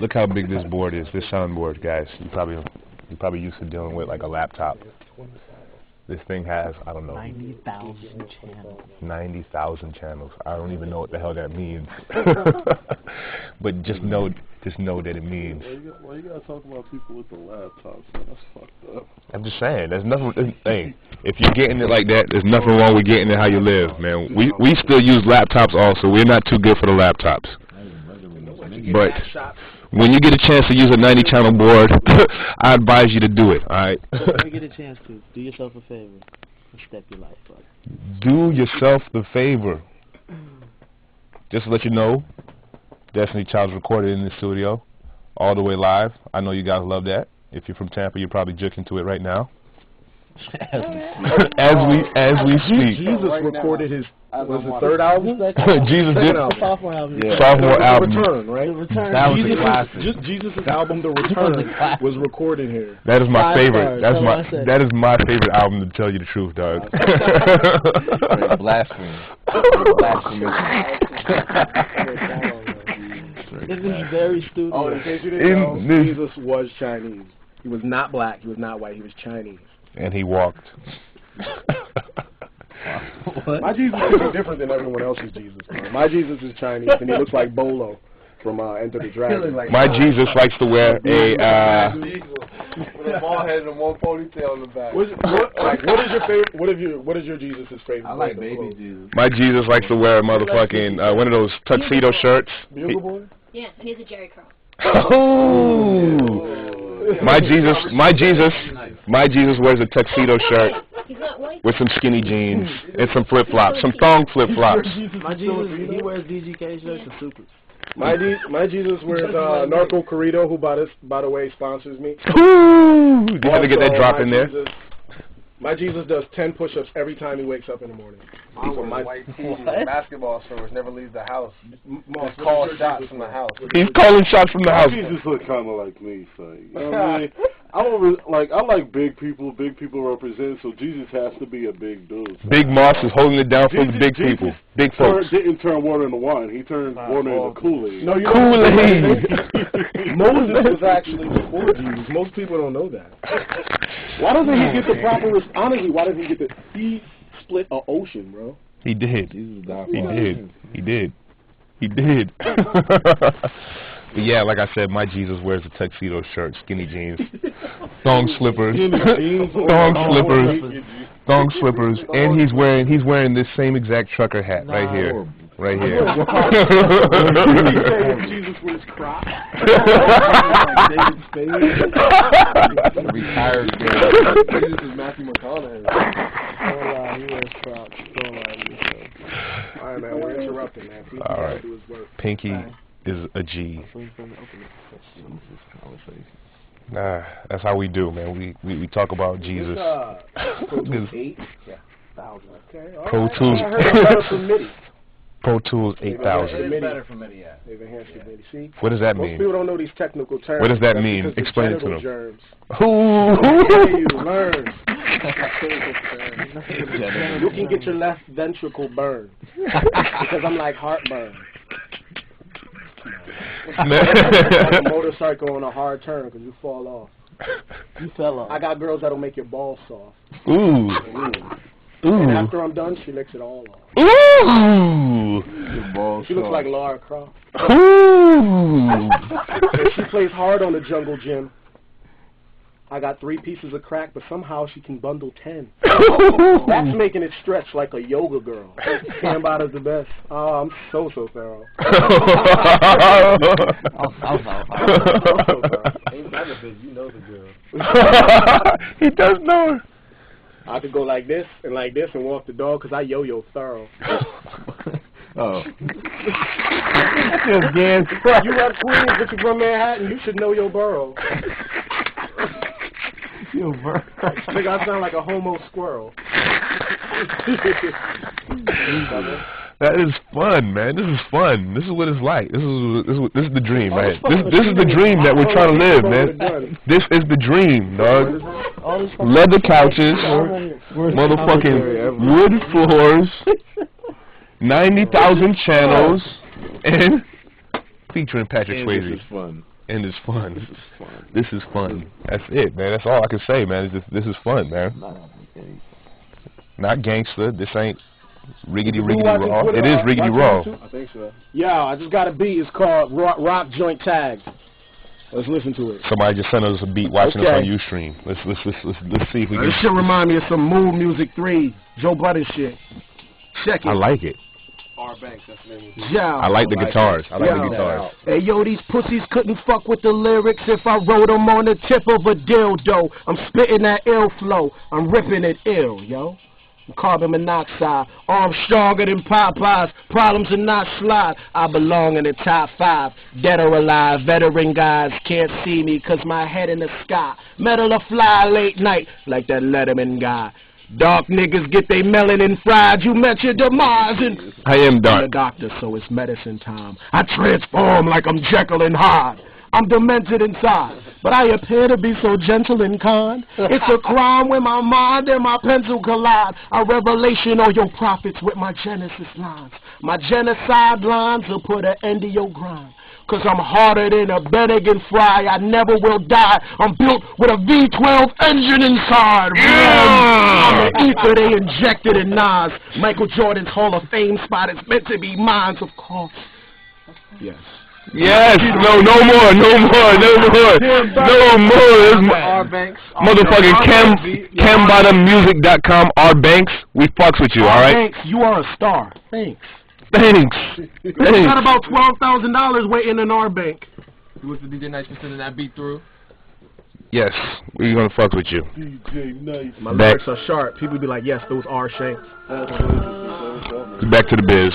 Look how big this board is. This soundboard, guys. You probably you probably used to dealing with like a laptop. This thing has I don't know 90,000 channels. ninety thousand channels. I don't even know what the hell that means. but just know just know that it means. Why you, got, why you gotta talk about people with the laptops? That's fucked up. I'm just saying, there's nothing. Hey, if you're getting it like that, there's nothing wrong with getting it how you live, man. We we still use laptops also. We're not too good for the laptops. But when you get a chance to use a 90 channel board, I advise you to do it. All right. If you get a chance to, do yourself a favor and step your life up. do yourself the favor. Just to let you know, Destiny Child's recorded in the studio, all the way live. I know you guys love that. If you're from Tampa, you're probably juking to it right now. As we as we speak. Jesus recorded his was the third album? Jesus did Second album. Sophomore album. Yeah. sophomore The album. Return, right? The Return. That was a Jesus' classic. Just Jesus' album, The Return, classic. was recorded here. That is my Five favorite. stars, That's that's my what I said. that is my favorite album to tell you the truth, dog. blasphemy. blasphemy. This is very stupid. Oh, in case you didn't know, Jesus was Chinese. He was not black. He was not white. He was Chinese. And he walked. My Jesus is different than everyone else's Jesus. Bro. My Jesus is Chinese, and he looks like Bolo from uh, Enter the Dragon. My Jesus likes to wear a uh With a bald head and one ponytail in the back. What's, what, like, what is your favorite? What is your What is your Jesus' favorite? I like baby clothes? Jesus. my Jesus likes to wear a motherfucking uh, one of those tuxedo shirts. Bugle Boy. Yeah, he's a Jheri Curl. Oh. My Jesus, my Jesus, my Jesus wears a tuxedo shirt He's not white. with some skinny jeans and some flip flops, some thong flip flops. My Jesus, he wears DGK shirts and supers. My Je- my Jesus wears uh, Narco Corrido, who by this by the way sponsors me. Ooh, you had to get that drop in there. Jesus, my Jesus does ten push-ups every time he wakes up in the morning. Mine So wears my- white tees and basketball shorts, never leaves the house. M- Moss, Just call what is your shots from the house. He's calling shots from the house. Jesus look kind of like me, so you know what I mean? I don't re- like. I like big people. Big people represent. So Jesus has to be a big dude. Big Moss is holding it down for the big Jesus people, big Turn, folks. didn't turn water into wine. He turned water into Kool-Aid. No, you Kool-Aid. Moses was actually before Jesus. Most people don't know that. Why doesn't he get the proper? Honestly, why doesn't he get the? He split a ocean, bro. He did. Jesus died He for us. did. He did. He did. but yeah, like I said, my Jesus wears a tuxedo shirt, skinny jeans, thong slippers, thong slippers, thong slippers, and he's wearing he's wearing this same exact trucker hat right here, right here. Jesus wears Crocs. Retired Jesus is Matthew McConaughey. Don't lie, he wears Crocs. Don't lie. All right, man. We're interrupting, man. People All gotta right. do. Pinky is a G. Nah, that's how we do, man. We we, we talk about Jesus. This, uh, Pro Tools 8? Yeah. Thousand. Okay. all Pro right. Tools. I heard it's MIDI. Pro Tools 8000. enhanced better for me, yeah. They've enhanced your MIDI. See? What does that Most mean? people don't know these technical terms. What does that mean? Explain it to them. Germs. Yeah, you learn. you can get your left ventricle burned because I'm like heartburn. Like a motorcycle on a hard turn because you fall off. You fell off. I got girls that'll make your balls soft. Ooh. And Ooh. after I'm done, she licks it all off. Ooh. She looks like Lara Croft. Ooh. She plays hard on the jungle gym. I got three pieces of crack, but somehow she can bundle ten. That's making it stretch like a yoga girl. Cambot is the best. Um, so so Pharaoh. Oh, I'm so so thorough. Ain't benefit, you know the girl. he does know. I could go like this and like this and walk the dog because I yo-yo thorough. Oh. That's just You rep Queens, but you're from Manhattan. You should know your borough. Nigga, I sound like a homo squirrel. That is fun, man. This is fun. This is what it's like. This is this is, this is the dream, man. This this is the dream that we're trying to live, man. This is the dream, dog. All Leather couches, motherfucking wood floors, Ninety thousand channels and featuring Patrick Swayze. this is fun. And it's fun. This is fun. This is fun. That's it, man. That's all I can say, man. Just, this is fun, man. Not gangster. This ain't riggedy riggedy raw. It is riggedy raw. I think so. Yeah, I just got a beat. It's called Rock, Rock Joint Tags. Let's listen to it. Somebody just sent us a beat watching us on UStream. Let's let's let's let's, let's see if we This can. shit remind me of some Mood Muzik 3, Joe Budden shit. Check it. I like it. R Banks, that's the name. Yeah. I like the guitars. I like Yeah. the guitars. Hey yo, these pussies couldn't fuck with the lyrics if I wrote 'em on the tip of a dildo. I'm spitting that ill flow. I'm ripping it ill, yo. Carbon monoxide, arms stronger than Popeyes. Problems are not slide. I belong in the top five. Dead or alive, veteran guys can't see me 'cause my head in the sky. Metal or fly late night like that Letterman guy. Dark niggas get they melanin fried. You met your demise and I am dark. I'm a doctor, so it's medicine time. I transform like I'm Jekyll and Hyde. I'm demented inside, but I appear to be so gentle and kind. It's a crime when my mind and my pencil collide. A revelation on your prophets with my Genesis lines. My genocide lines will put an end to your grind. Cause I'm harder than a Bennigan fry. I never will die. I'm built with a V12 engine inside. Yeah. I'm the ether they injected in Nas. Michael Jordan's Hall of Fame spot is meant to be mine, of course. Yes. Yes. No. No more. No more. No more. No more. This mo- R Banks. Motherfucking Cam CamBottomMusic.com. R Banks. We fucks with you. All right. Thanks. You are a star. Thanks. Thanks. We got about twelve thousand dollars waiting in our bank. You was the DJ Nice for sending that beat through? Yes. We gonna fuck with you. DJ Nice. My Back- lyrics are sharp. People be like, yes, those are Shanks. That's what it is. Back to the biz.